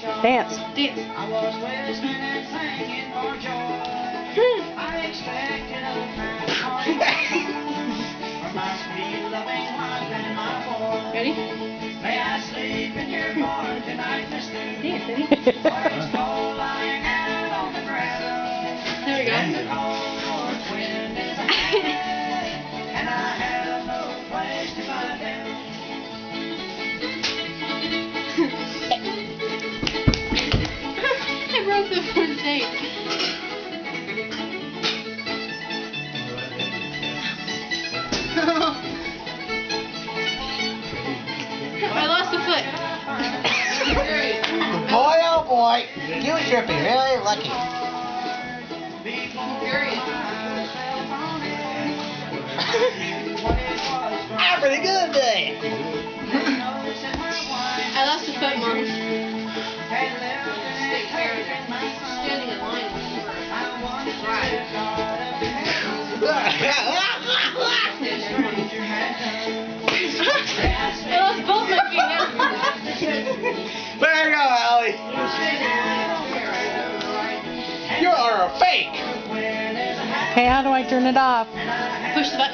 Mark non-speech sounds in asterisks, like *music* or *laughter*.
Dance. Dance. I was listening and singing for joy. Hmm. I expected a kind party for my sweet loving husband and my boy. Ready? May I sleep in your car tonight, mister? Dance, ready? I lost a foot. Boy, oh boy, you should be really lucky. I'm pretty *laughs* good today. There you go, Allie. You are a fake. Okay, how do I turn it off? Push the button.